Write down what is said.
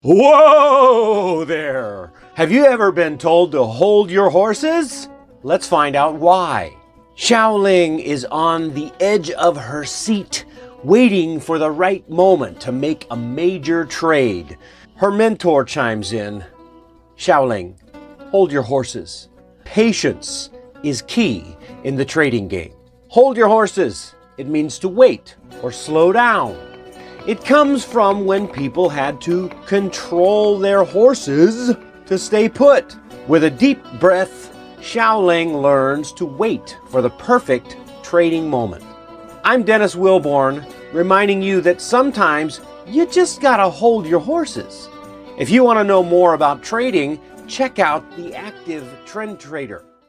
Whoa there! Have you ever been told to hold your horses? Let's find out why. Hsiao-ling is on the edge of her seat, waiting for the right moment to make a major trade. Her mentor chimes in Hsiao-ling, hold your horses. Patience is key in the trading game. Hold your horses. It means to wait or slow down. It comes from when people had to control their horses to stay put. With a deep breath, Hsiao-ling learns to wait for the perfect trading moment. I'm Dennis Wilborn, reminding you that sometimes you just gotta hold your horses. If you want to know more about trading, check out the Active Trend Trader.